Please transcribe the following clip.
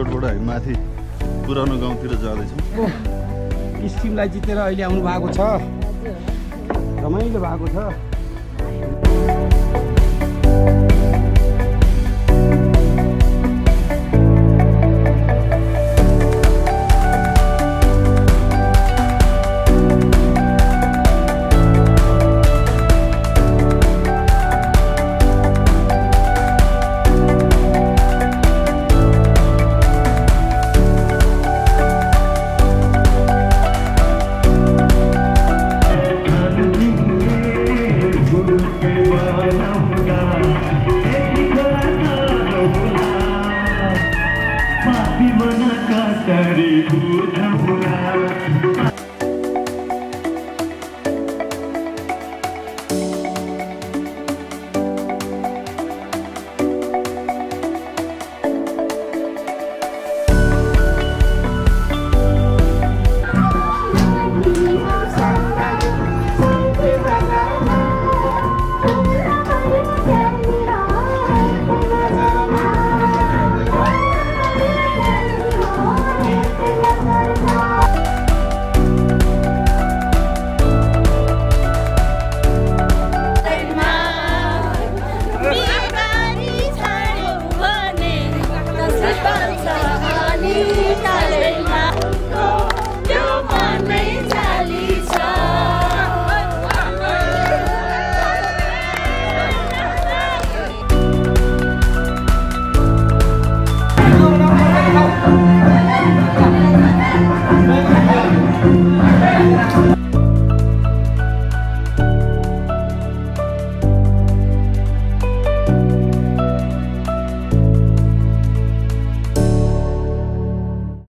गाउँबाट हामी माथि पुरानो गाउँतिर जाँदैछौँ। स्टिमलाई जितेर अहिले आउनु भएको छ। रमाइलो भएको छ। तरी पूर्ण